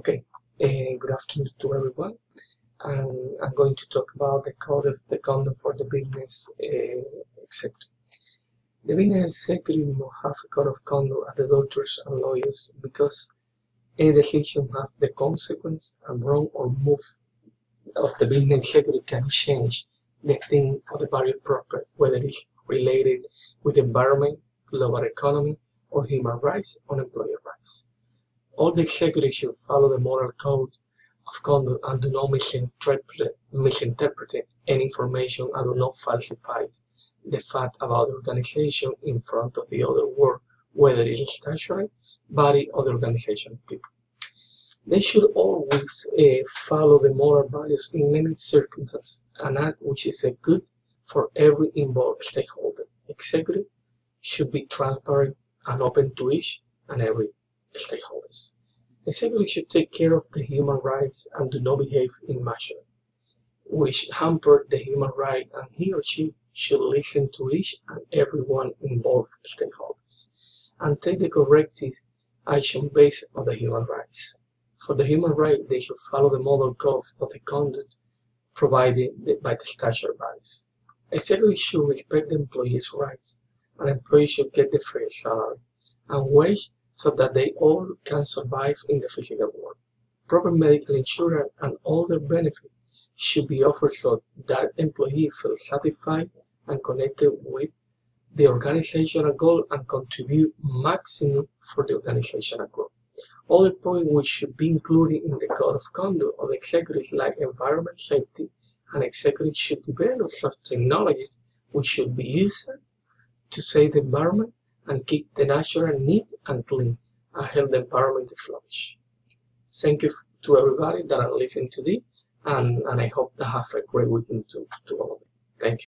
Okay, uh, good afternoon to everyone. And I'm going to talk about the code of the conduct for the business uh. The business executive must have a code of conduct at the doctors and lawyers because any decision has the consequence and wrong or move of the business executive can change the thing or the value proper, whether it's related with the environment, global economy, or human rights or employee rights. All the executives should follow the moral code of conduct and do not misinterpret, misinterpret any information and do not falsify the fact about the organization in front of the other world, whether it is statutory, body, or the organization people. They should always uh, follow the moral values in any circumstance and act which is a good for every involved stakeholder. Executive should be transparent and open to each and every stakeholders. Executive should take care of the human rights and do not behave in measure which hamper the human right and he or she should listen to each and everyone involved stakeholders and take the corrective action based on the human rights. For the human right, they should follow the model code of the conduct provided by the statutory bodies. Executive should respect the employees' rights, and employees should get the fair salary and wage so that they all can survive in the physical world. Proper medical insurance and all other benefits should be offered so that employees feel satisfied and connected with the organizational goal and contribute maximum for the organizational goal. Other points which should be included in the code of conduct of executives like environment safety and executives should develop such technologies which should be used to save the environment and keep the natural neat and clean and help the environment to flourish. Thank you to everybody that are listening to this and, and I hope to have a great weekend to, to all of them. Thank you.